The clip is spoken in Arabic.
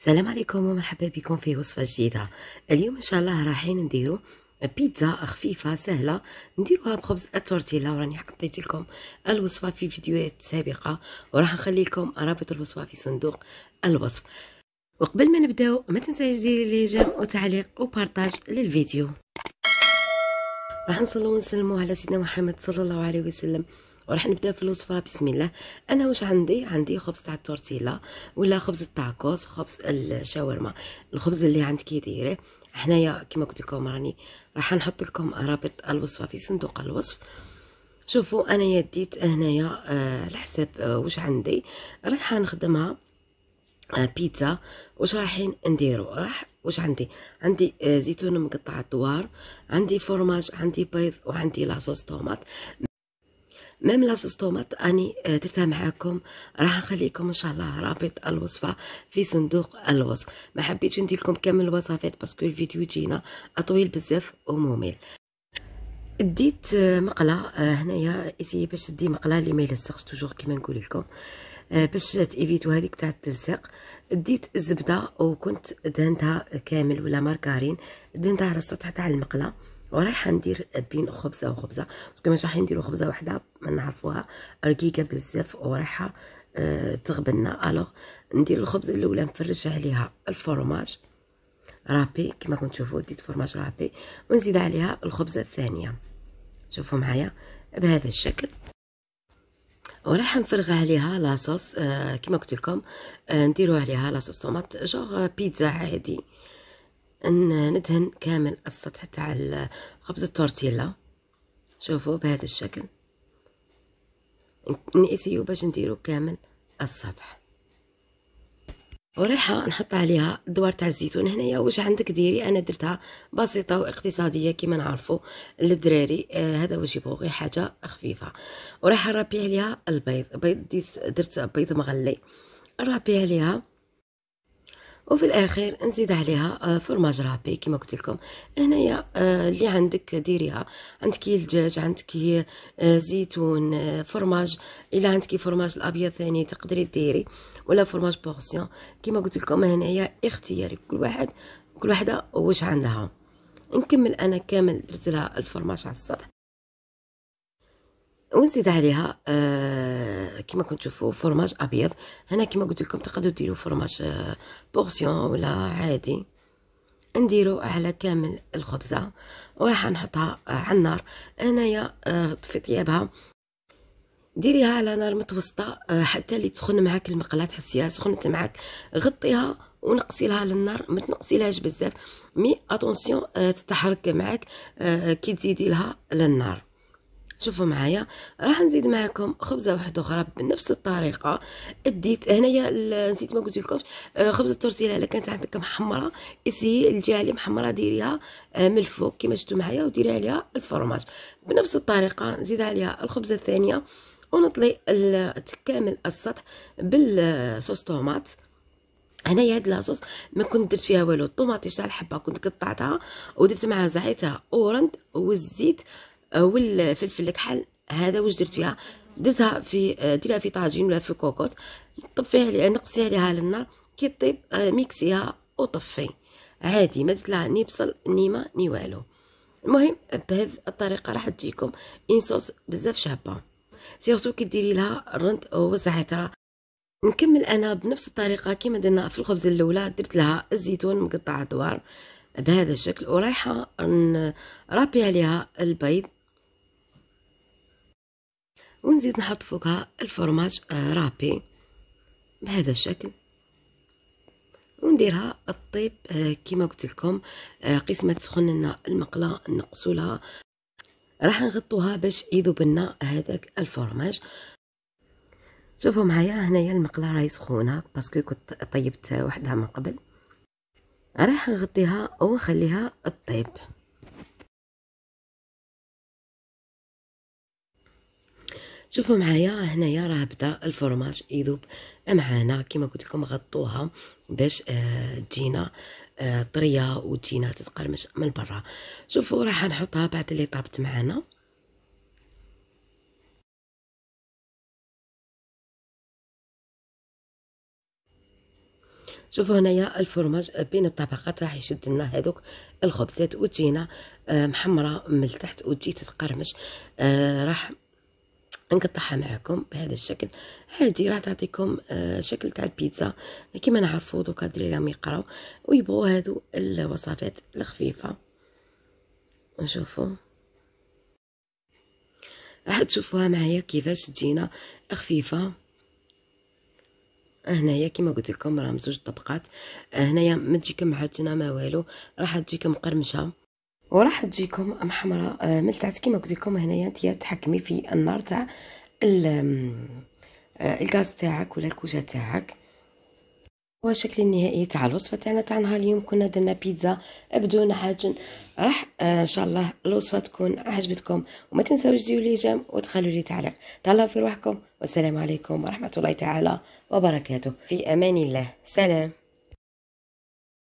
السلام عليكم ومرحبا بكم في وصفة جديدة. اليوم إن شاء الله رايحين نديرو بيتزا خفيفة سهلة نديروها بخبز التورتيلا وراني حطيت لكم الوصفة في فيديوهات سابقة وراح نخلي لكم رابط الوصفة في صندوق الوصف. وقبل ما نبداو ما تنساش ديري لي جيم وتعليق وبارطاج للفيديو. راح نصلو ونسلمو على سيدنا محمد صلى الله عليه وسلم. وراح نبدأ في الوصفة. بسم الله. أنا واش عندي؟ عندي خبز تاع التورتيلا ولا خبز التاكوس خبز الشاورما. الخبز اللي عندك يديره حنايا كما قلت لكم راني راح نحط لكم رابط الوصفة في صندوق الوصف. شوفوا أنا يديت هنايا آه على حساب آه واش عندي. رايحه نخدمها آه بيتزا. واش رايحين نديرو؟ راح واش عندي؟ عندي آه زيتون مقطع الدوار عندي فرماج عندي بيض وعندي لاصوص طوماط. même la sauce tomate أني درتها معاكم. راح نخليكم إن شاء الله رابط الوصفة في صندوق الوصف. ما حبيتش ندير لكم كامل الوصفات parce que الفيديو يجينا طويل بزاف وممل. ديت مقلة هنايا essaye باش تدي مقلة اللي ما يلصقش toujours كيما نقول لكم. باش تيفيتو هذيك تاع التلصيق. ديت الزبده وكنت دهنتها كامل ولا ماركارين. دهنتها على السطح تاع المقلة. ورايحه ندير بين خبزة وخبزة. parce que مش رايحين نديرو خبزة وحدة ما نعرفوها. رقيقه بزاف ورايحة أه تغبننا alors ندير الخبزة الأولى نفرش عليها ال fromage râpé كما كنت تشوفوا ديت fromage râpé ونزيد عليها الخبزة الثانية. شوفوا معايا بهذا الشكل. وراح نفرغ عليها la sauce أه كما قلت لكم أه نديرو عليها la sauce tomate pour pizza عادي. ندهن كامل السطح تاع خبز التورتيلا. شوفوا بهذا الشكل. نقيسيو باش نديرو كامل السطح. وريحة نحط عليها الدوار تاع الزيتون هنايا. واش عندك ديري؟ أنا درتها بسيطة واقتصادية كيما نعرفوا للدراري آه هذا واش يبغوا غير حاجة خفيفة. وريحة نربي عليها البيض. بيض درت بيض مغلي. نربي عليها وفي الاخير نزيد عليها fromage râpé كما قلت لكم. هنايا اللي عندك ديريها. عندك الدجاج عندك زيتون فرماج. إلا عندك فرماج الأبيض ثاني تقدري ديري. ولا fromage portion كما قلت لكم هنايا اختياري كل واحد كل واحدة واش عندها. نكمل أنا كامل درت لها الفرماج على السطح. ونزيد عليها آه كما كنت تشوفوا فرماج أبيض. هنا كما قلت لكم تقدروا ديروا فرماج آه portion ولا عادي. نديرو على كامل الخبزة. وراح نحطها آه على النار. انايا آه طفي طيابها. ديريها على نار متوسطة آه حتى اللي تسخن معاك المقله تحسيها سخنت معاك. غطيها ونقصي لها للنار ما تنقصيلهاش بزاف. mais attention آه تتحرك معاك آه كي تزيدي لها للنار شوفوا معايا راح نزيد معكم خبزة واحدة أخرى بنفس الطريقة. اديت هنايا نسيت ما قلت لكم خبز التورتيلا إلا كانت عندك محمرة إسي الجهة اللي محمرة ديريها من الفوق كما شفتوا معايا وديري عليها الفرماج. بنفس الطريقة نزيد عليها الخبزة الثانية ونطلي كامل السطح بالصوص طوماط. هنايا هاد لاصوص ما كنت درت فيها والو الطوماطيش تاع الحبة كنت قطعتها ودرت معاها زعيترة ورند والزيت والفلفل الكحل هذا واش درت فيها؟ درتها في ديرها في طاجين ولا في كوكوط طفي عليها نقصي عليها للنار كي طيب ميكسيها وطفي. عادي ما درت لها ni بصل ni ما ni والو. المهم بهذه الطريقة راح تجيكم. une sauce بزاف شابة. surtout كي ديري لها الرند وزعيترة نكمل أنا بنفس الطريقة كما درنا في الخبز الأولى. درت لها الزيتون مقطع دوار بهذا الشكل. ورايحة نرابي عليها البيض. ونزيد نحط فوقها الفرماج رابي بهذا الشكل. ونديرها الطيب كما قلت لكم قسمة تسخن لنا المقلة نقصو لها راح نغطوها باش يذوب لنا هذاك الفرماج. شوفوا معايا هنايا المقله راهي سخونة باسكو كنت طيبت وحدها من قبل. راح نغطيها ونخليها الطيب. شوفوا معايا هنايا راه بدا الفرماج يذوب. معانا كما قلت لكم غطوها باش آه تجينا آه طرية وتجينا تتقرمش من برا. شوفوا راح نحطها بعد اللي طابت معانا. شوفوا هنايا الفرماج بين الطبقات راح يشد لنا هذوك الخبزات. وتجينا آه، محمرة من التحت وتجي تتقرمش. آه، راح نقطعها معكم بهذا الشكل. عادي راح تعطيكم آه، شكل تاع البيتزا. كما نعرفوا دوكا راهم يقراو ويبغوا هذو الوصفات الخفيفة. نشوفوا راح تشوفوها معايا كيفاش تجينا خفيفة. هنايا كما قلت لكم راه زوج طبقات. هنايا ما تجيكم معجنه ما والو راح تجيكم مقرمشة. وراح تجيكم محمرة آه، من تحت كما قلت لكم هنايا انت تحكمي في النار تاع آه، الغاز تاعك ولا الكوجه تاعك. هو الشكل النهائي تاع الوصفة تاعنا تاع نهار اليوم كنا درنا بيتزا بدون عجن. راح آه إن شاء الله الوصفة تكون عجبتكم. وما تنساوش ديروا لي جيم وتخلوا لي تعليق. تهلاو في روحكم. والسلام عليكم ورحمة الله تعالى وبركاته. في أمان الله. سلام.